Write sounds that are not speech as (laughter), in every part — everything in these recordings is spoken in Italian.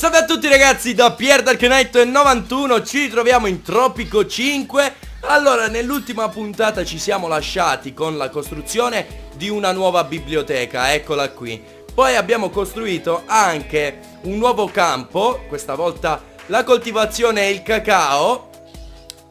Salve a tutti ragazzi da Pier Dark Knight 91 Ci ritroviamo in Tropico 5 Allora nell'ultima puntata ci siamo lasciati con la costruzione di una nuova biblioteca Eccola qui. Poi abbiamo costruito anche un nuovo campo Questa volta la coltivazione e il cacao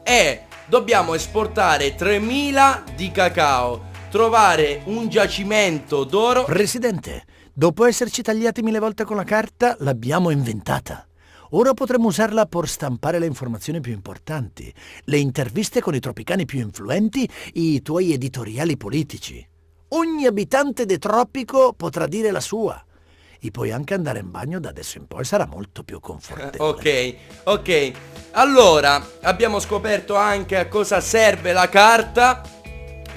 E dobbiamo esportare 3000 di cacao Trovare un giacimento d'oro. Presidente Dopo esserci tagliati mille volte con la carta, l'abbiamo inventata. Ora potremo usarla per stampare le informazioni più importanti, le interviste con i tropicani più influenti, i tuoi editoriali politici. Ogni abitante del tropico potrà dire la sua. E puoi anche andare in bagno da adesso in poi, sarà molto più confortevole. (laughs) ok, ok. Allora, abbiamo scoperto anche a cosa serve la carta.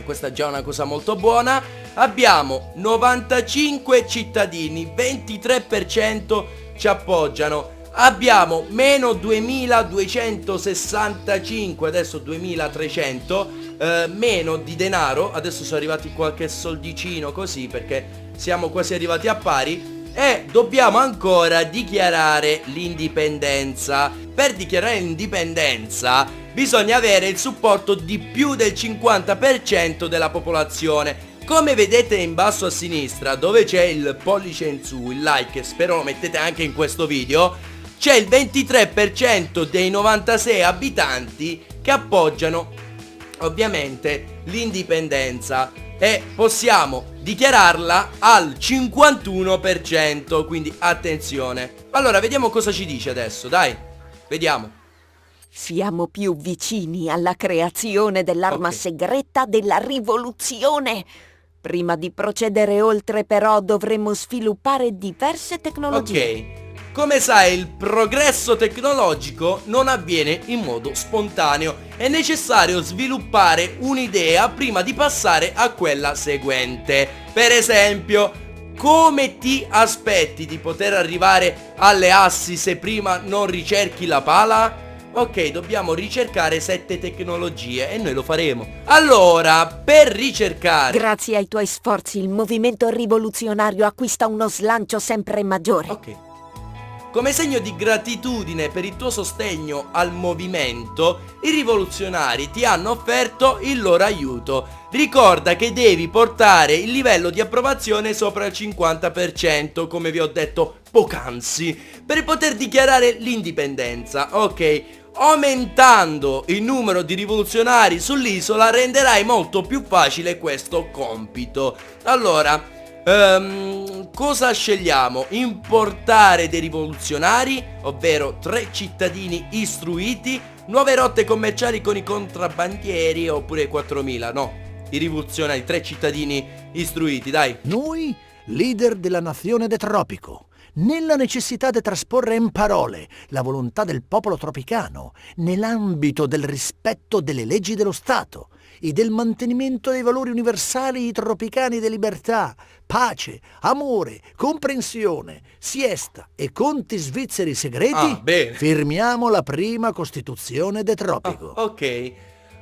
Questa è già una cosa molto buona abbiamo 95 cittadini, 23% ci appoggiano. Abbiamo meno 2265, adesso 2300, eh, meno di denaro, adesso sono arrivati qualche soldicino così perché siamo quasi arrivati a pari. E dobbiamo ancora dichiarare l'indipendenza. Per dichiarare l'indipendenza bisogna avere il supporto di più del 50% della popolazione come vedete in basso a sinistra dove c'è il pollice in su, il like, spero lo mettete anche in questo video C'è il 23% dei 96 abitanti che appoggiano ovviamente l'indipendenza E possiamo dichiararla al 51% Quindi attenzione Allora vediamo cosa ci dice adesso, dai Vediamo siamo più vicini alla creazione dell'arma okay. segreta della rivoluzione. Prima di procedere oltre però dovremmo sviluppare diverse tecnologie. Ok. Come sai il progresso tecnologico non avviene in modo spontaneo. È necessario sviluppare un'idea prima di passare a quella seguente. Per esempio, come ti aspetti di poter arrivare alle assi se prima non ricerchi la pala? Ok, dobbiamo ricercare sette tecnologie e noi lo faremo. Allora, per ricercare... Grazie ai tuoi sforzi il movimento rivoluzionario acquista uno slancio sempre maggiore. Ok. Come segno di gratitudine per il tuo sostegno al movimento, i rivoluzionari ti hanno offerto il loro aiuto. Ricorda che devi portare il livello di approvazione sopra il 50%, come vi ho detto poc'anzi, per poter dichiarare l'indipendenza. Ok, Aumentando il numero di rivoluzionari sull'isola renderai molto più facile questo compito. Allora, um, cosa scegliamo? Importare dei rivoluzionari, ovvero tre cittadini istruiti, nuove rotte commerciali con i contrabbandieri oppure 4000, no? I rivoluzionari, tre cittadini istruiti, dai. Noi, leader della nazione de Tropico nella necessità di trasporre in parole la volontà del popolo tropicano, nell'ambito del rispetto delle leggi dello Stato e del mantenimento dei valori universali tropicani di libertà, pace, amore, comprensione, siesta e conti svizzeri segreti, ah, firmiamo la prima Costituzione del Tropico. Ah, ok.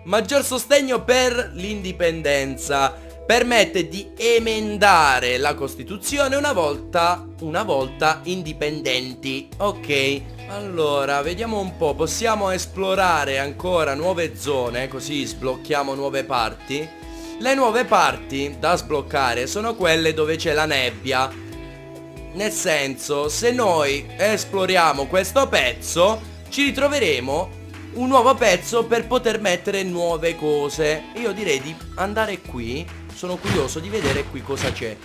Maggior sostegno per l'indipendenza permette di emendare la Costituzione una volta, una volta indipendenti. Ok, allora, vediamo un po', possiamo esplorare ancora nuove zone, così sblocchiamo nuove parti. Le nuove parti da sbloccare sono quelle dove c'è la nebbia. Nel senso, se noi esploriamo questo pezzo, ci ritroveremo un nuovo pezzo per poter mettere nuove cose. Io direi di andare qui sono curioso di vedere qui cosa c'è.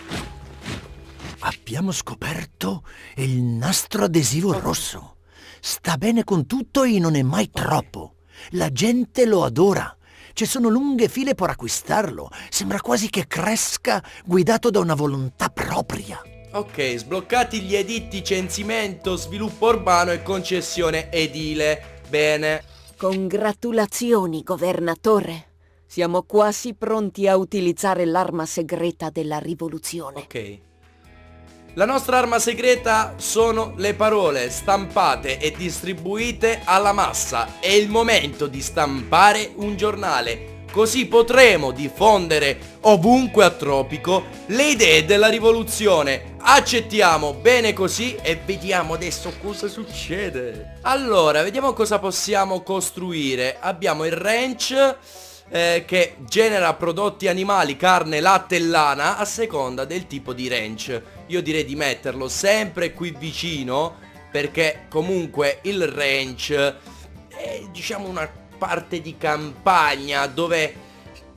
Abbiamo scoperto il nastro adesivo rosso. Sta bene con tutto e non è mai troppo. La gente lo adora. Ci sono lunghe file per acquistarlo. Sembra quasi che cresca guidato da una volontà propria. Ok, sbloccati gli editti censimento, sviluppo urbano e concessione edile. Bene. Congratulazioni, governatore. Siamo quasi pronti a utilizzare l'arma segreta della rivoluzione. Ok. La nostra arma segreta sono le parole stampate e distribuite alla massa. È il momento di stampare un giornale Così potremo diffondere ovunque a Tropico le idee della rivoluzione. Accettiamo bene così e vediamo adesso cosa succede. Allora, vediamo cosa possiamo costruire. Abbiamo il ranch eh, che genera prodotti animali, carne, latte e lana a seconda del tipo di ranch. Io direi di metterlo sempre qui vicino perché comunque il ranch è diciamo una parte di campagna dove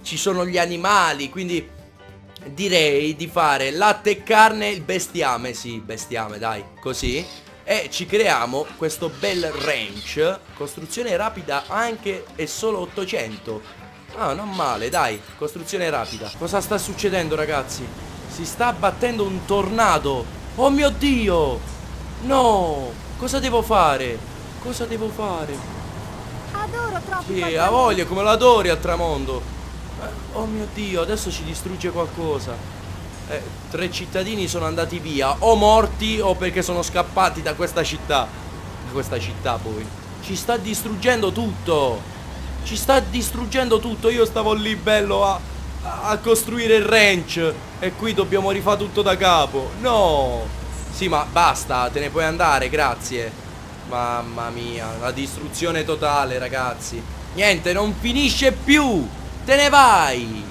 ci sono gli animali, quindi direi di fare latte e carne, il bestiame, sì, bestiame, dai, così. E ci creiamo questo bel ranch, costruzione rapida anche e solo 800. Ah, non male, dai, costruzione rapida. Cosa sta succedendo, ragazzi? Si sta abbattendo un tornado. Oh mio Dio! No! Cosa devo fare? Cosa devo fare? Adoro troppo. Sì, ha voglia, come lo adori al tramondo. Eh, oh mio Dio, adesso ci distrugge qualcosa. Eh, tre cittadini sono andati via, o morti o perché sono scappati da questa città. Da questa città poi. Ci sta distruggendo tutto. Ci sta distruggendo tutto. Io stavo lì bello a, a costruire il ranch E qui dobbiamo rifare tutto da capo. No! Sì ma basta Te ne puoi andare grazie. Mamma mia La distruzione totale ragazzi. Niente non finisce più! Te ne vai!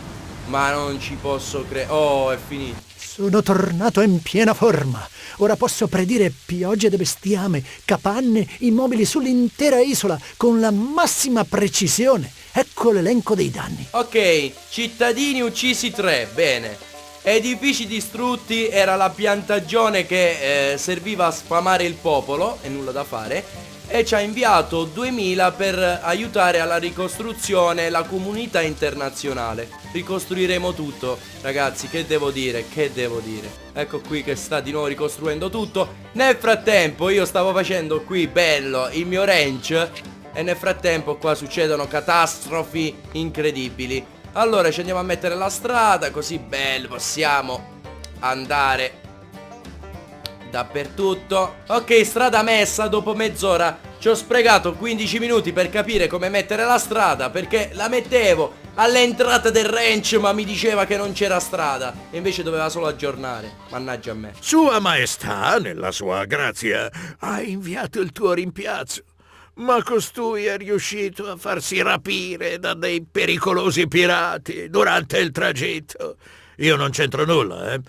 Ma non ci posso credere Oh è finito Sono tornato in piena forma Ora posso predire piogge di bestiame, capanne, immobili sull'intera isola con la massima precisione. Ecco l'elenco dei danni. Ok, cittadini uccisi 3, bene. Edifici distrutti era la piantagione che eh, serviva a sfamare il popolo e nulla da fare e ci ha inviato 2000 per aiutare alla ricostruzione la comunità internazionale. Ricostruiremo tutto, ragazzi, che devo dire, che devo dire. Ecco qui che sta di nuovo ricostruendo tutto. Nel frattempo io stavo facendo qui bello il mio ranch e nel frattempo qua succedono catastrofi incredibili. Allora ci andiamo a mettere la strada, così bello, possiamo andare dappertutto Ok strada messa dopo mezz'ora Ci ho sprecato 15 minuti per capire come mettere la strada Perché la mettevo all'entrata del ranch ma mi diceva che non c'era strada E invece doveva solo aggiornare Mannaggia a me Sua maestà, nella sua grazia, ha inviato il tuo rimpiazzo ma costui è riuscito a farsi rapire da dei pericolosi pirati durante il tragitto. Io non c'entro nulla, eh?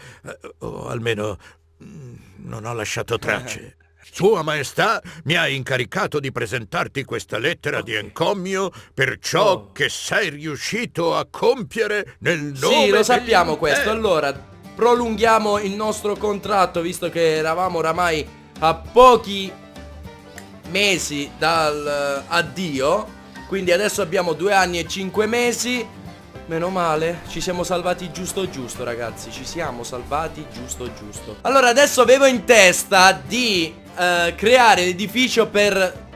O almeno mm, non ho lasciato tracce. (laughs) Sua Maestà mi ha incaricato di presentarti questa lettera di encomio per ciò oh. che sei riuscito a compiere nel nome Sì, lo sappiamo questo. Allora, prolunghiamo il nostro contratto visto che eravamo oramai a pochi mesi dal addio. Quindi adesso abbiamo due anni e cinque mesi Meno male, ci siamo salvati giusto giusto ragazzi Ci siamo salvati giusto giusto Allora adesso avevo in testa di uh, creare l'edificio per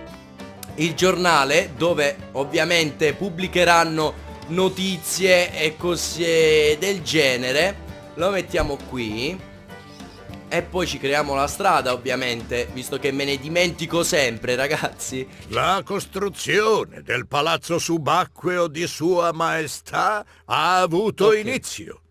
il giornale Dove ovviamente pubblicheranno notizie e cose del genere. Lo mettiamo qui. E poi ci creiamo la strada ovviamente Visto che me ne dimentico sempre ragazzi. La costruzione del palazzo subacqueo di sua maestà ha avuto okay. inizio.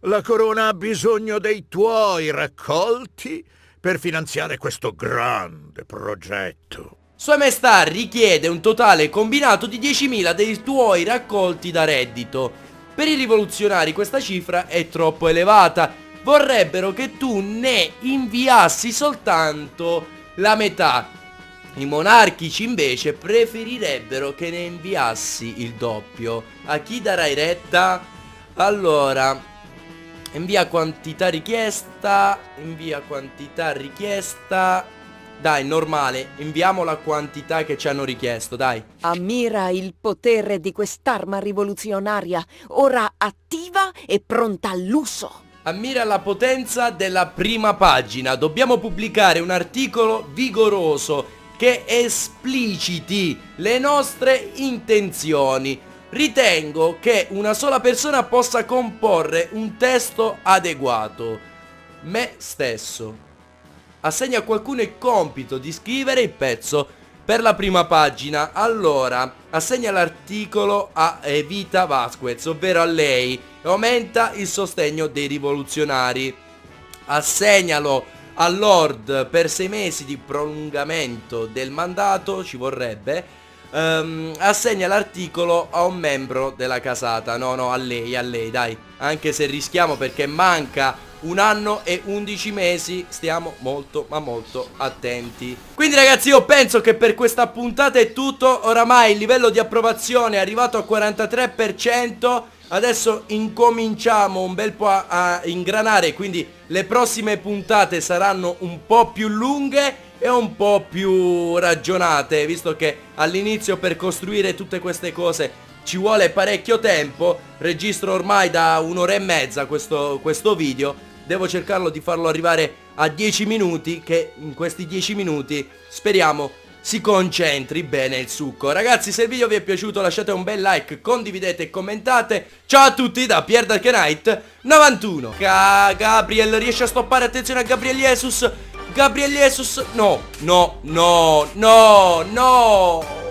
La corona ha bisogno dei tuoi raccolti per finanziare questo grande progetto sua Maestà richiede un totale combinato di 10.000 dei tuoi raccolti da reddito. Per i rivoluzionari questa cifra è troppo elevata vorrebbero che tu ne inviassi soltanto la metà. I monarchici invece preferirebbero che ne inviassi il doppio. A chi darai retta? Allora, invia quantità richiesta, invia quantità richiesta. Dai, normale, inviamo la quantità che ci hanno richiesto, dai. Ammira il potere di quest'arma rivoluzionaria, ora attiva e pronta all'uso. Ammira la potenza della prima pagina. Dobbiamo pubblicare un articolo vigoroso che espliciti le nostre intenzioni. Ritengo che una sola persona possa comporre un testo adeguato. Me stesso. Assegna a qualcuno il compito di scrivere il pezzo. per la prima pagina. Allora, assegna l'articolo a Evita Vasquez, ovvero a lei, e aumenta il sostegno dei rivoluzionari. Assegnalo al Lord per sei mesi di prolungamento del mandato, ci vorrebbe. Um, assegna l'articolo a un membro della casata. No, no, a lei, a lei, dai. Anche se rischiamo perché manca un anno e 11 mesi Stiamo molto ma molto attenti. Quindi ragazzi io penso che per questa puntata è tutto. Oramai il livello di approvazione è arrivato a 43% Adesso incominciamo un bel po' a, a ingranare Quindi le prossime puntate saranno un po' più lunghe e un po' più ragionate Visto che all'inizio per costruire tutte queste cose ci vuole parecchio tempo Registro ormai da un'ora e mezza questo, questo video devo cercarlo di farlo arrivare a 10 minuti che in questi 10 minuti speriamo si concentri bene il succo. Ragazzi se il video vi è piaciuto lasciate un bel like, condividete e commentate. Ciao a tutti da Pier Dark Knight 91 Ca Gabriel riesce a stoppare, attenzione a Gabriel Jesus Gabriel Jesus No, no, no, no, no